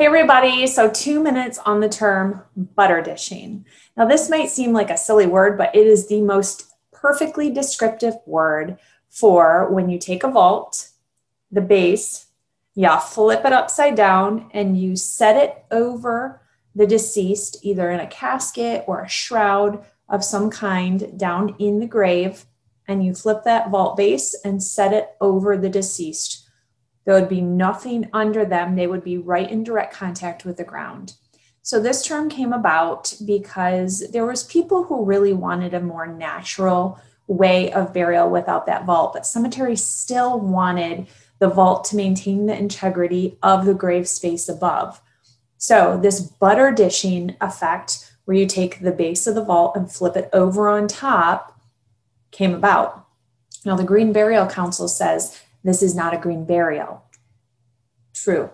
Hey, everybody. So, two minutes on the term butter dishing. Now, this might seem like a silly word, but it is the most perfectly descriptive word for when you take a vault, the base, you flip it upside down, and you set it over the deceased, either in a casket or a shroud of some kind down in the grave. And you flip that vault base and set it over the deceased there would be nothing under them. They would be right in direct contact with the ground. So this term came about because there was people who really wanted a more natural way of burial without that vault, but cemeteries still wanted the vault to maintain the integrity of the grave space above. So this butter dishing effect, where you take the base of the vault and flip it over on top, came about. Now the Green Burial Council says this is not a green burial. True.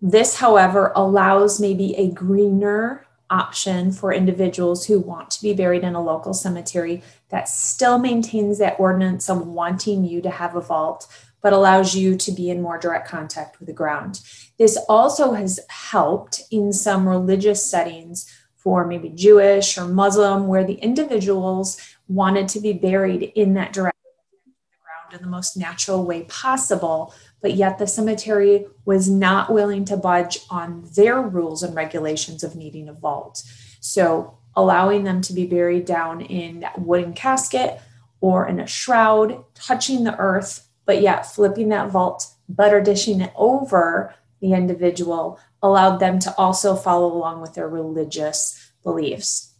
This, however, allows maybe a greener option for individuals who want to be buried in a local cemetery that still maintains that ordinance of wanting you to have a vault, but allows you to be in more direct contact with the ground. This also has helped in some religious settings for maybe Jewish or Muslim, where the individuals wanted to be buried in that direct in the most natural way possible, but yet the cemetery was not willing to budge on their rules and regulations of needing a vault. So, allowing them to be buried down in that wooden casket or in a shroud, touching the earth, but yet flipping that vault, butter dishing it over the individual, allowed them to also follow along with their religious beliefs.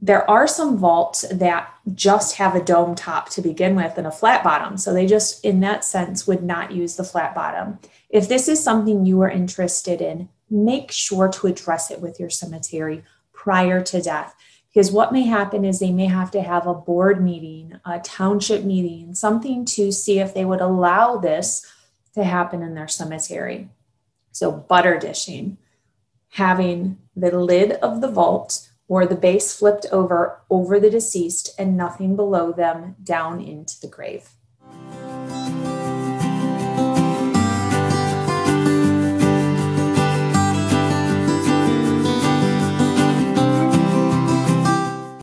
There are some vaults that just have a dome top to begin with and a flat bottom. So they just, in that sense, would not use the flat bottom. If this is something you are interested in, make sure to address it with your cemetery prior to death. Because what may happen is they may have to have a board meeting, a township meeting, something to see if they would allow this to happen in their cemetery. So, butter dishing, having the lid of the vault or the base flipped over over the deceased and nothing below them down into the grave.